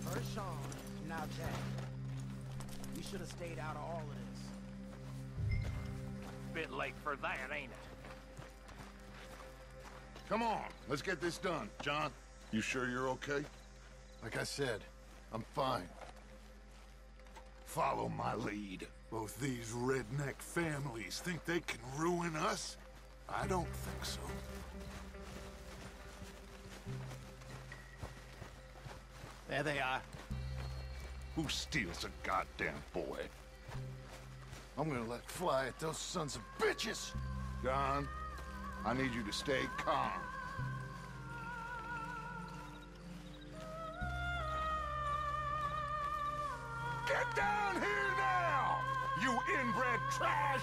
First Sean, now Jack. We should have stayed out of all of this. Bit late for that, ain't it? Come on, let's get this done. John, you sure you're okay? Like I said, I'm fine. Follow my lead. Both these redneck families think they can ruin us? I don't think so. There they are. Who steals a goddamn boy? I'm gonna let fly at those sons of bitches! John, I need you to stay calm. Get down here now! You inbred trash!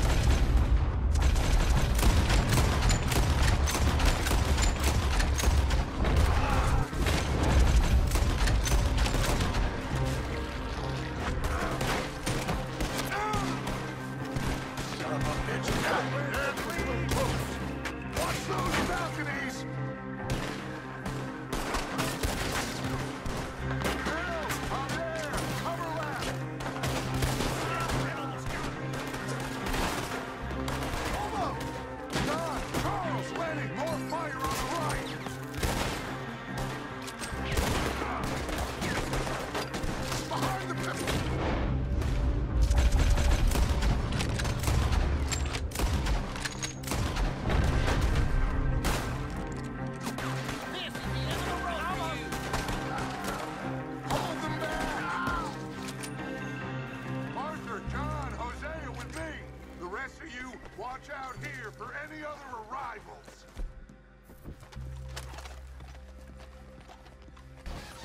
here for any other arrivals.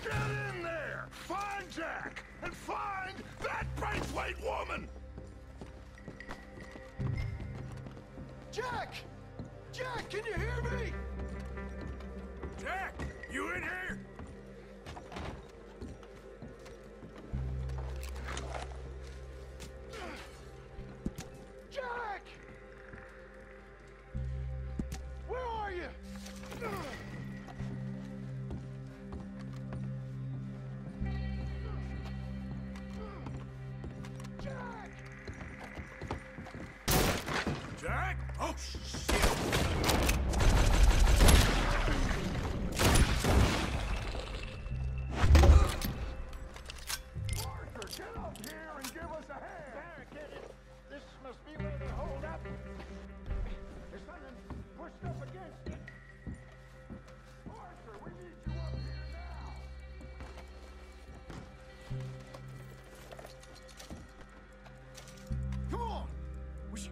Get in there! Find Jack! And find that Braithwaite woman! Jack! Jack, can you hear me?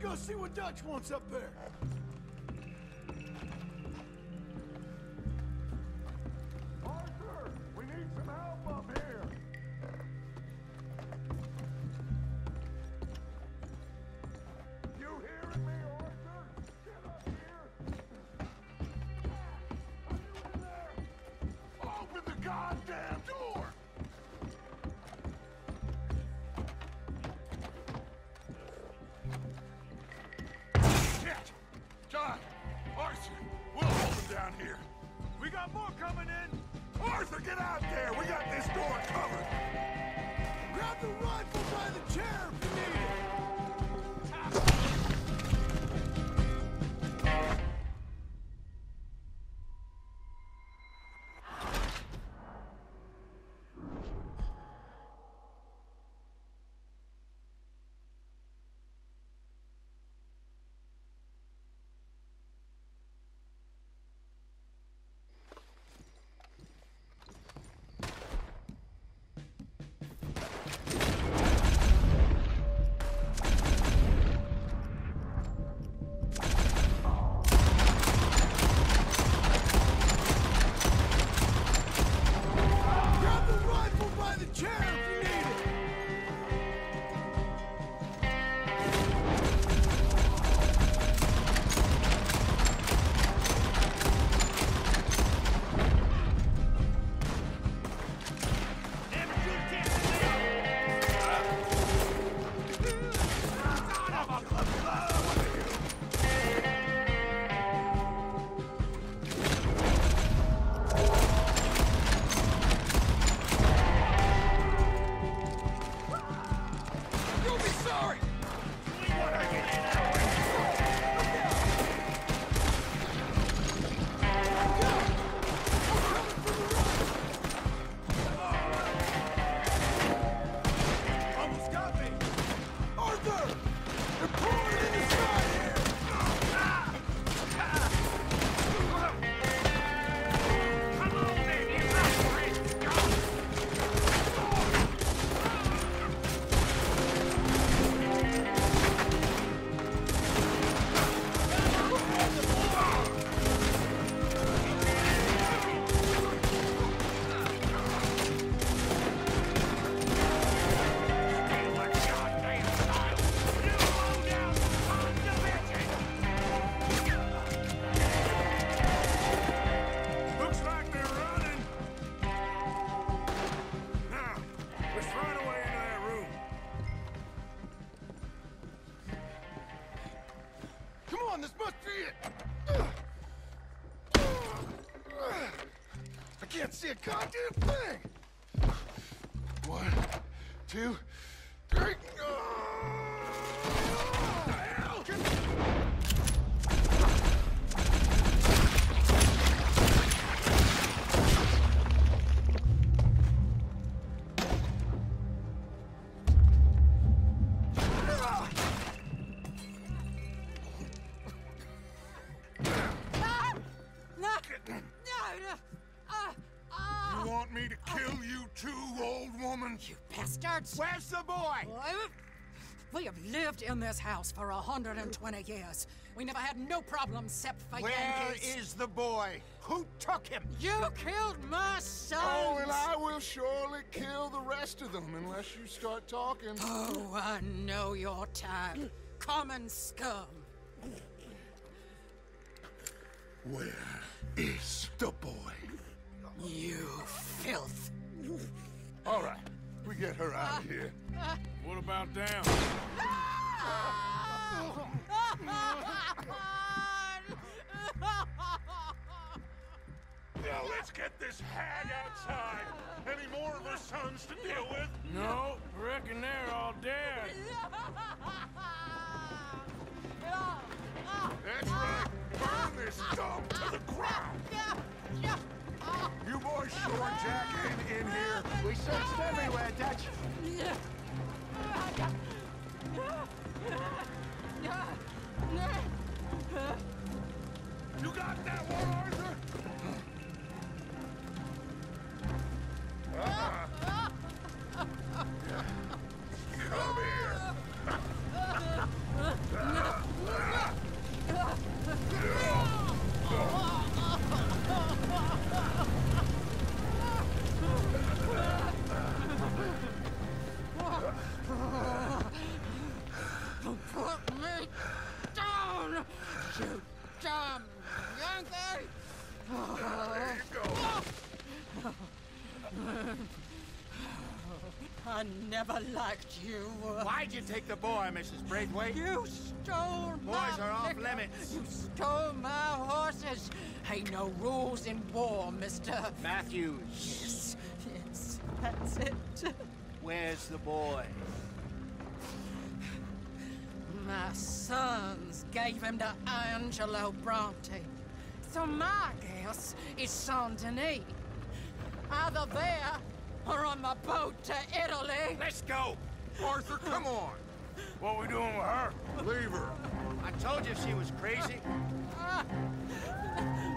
Go see what Dutch wants up there. Arthur, we need some help up here! You hearing me, Arthur? Get up here! Are you in there? Open the goddamn get out there! We got this door see a goddamn thing! One, two, Where's the boy? We have lived in this house for 120 years. We never had no problems except for Where Yankees. is the boy? Who took him? You killed my son! Oh, and I will surely kill the rest of them unless you start talking. Oh, I know your type. Common scum. Where is the boy? You filth. All right, we get her out of ah. here. What about down? Now let's get this hag outside. Any more of her sons to deal with? No, You got that one, Arthur? Never liked you. Why'd you take the boy, Mrs. Braithwaite? You stole my Boys are off liquor. limits. You stole my horses. Ain't no rules in war, mister. Matthews, Yes, yes, that's it. where's the boy? My sons gave him to Angelo Bronte. So my guess is Saint Denis. Either there or on the boat to Italy. Let's go! Arthur, come on. What we doing with her? Leave her. I told you she was crazy.